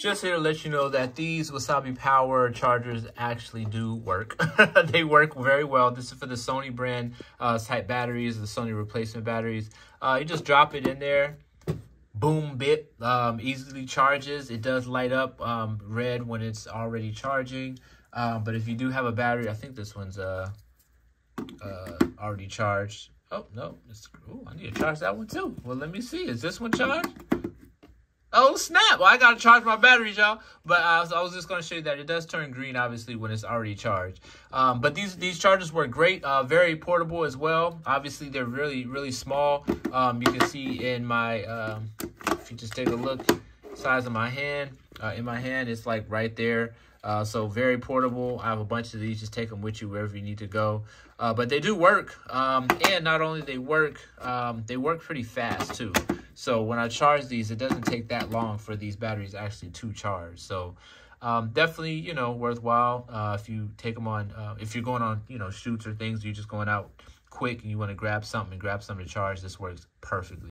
Just here to let you know that these Wasabi Power chargers actually do work. they work very well. This is for the Sony brand uh, type batteries, the Sony replacement batteries. Uh, you just drop it in there. Boom, bit, um, easily charges. It does light up um, red when it's already charging. Um, but if you do have a battery, I think this one's uh, uh, already charged. Oh, no. Oh, I need to charge that one too. Well, let me see. Is this one charged? Oh, snap. Well, I got to charge my batteries, y'all. But uh, I was just to show you that it does turn green, obviously, when it's already charged. Um, but these these chargers work great. Uh, very portable as well. Obviously, they're really, really small. Um, you can see in my, um, if you just take a look, size of my hand. Uh, in my hand, it's like right there. Uh, so very portable. I have a bunch of these. Just take them with you wherever you need to go. Uh, but they do work. Um, and not only they work, um, they work pretty fast too. So when I charge these, it doesn't take that long for these batteries actually to charge. So um, definitely, you know, worthwhile uh, if you take them on, uh, if you're going on, you know, shoots or things, you're just going out quick and you want to grab something and grab something to charge, this works perfectly.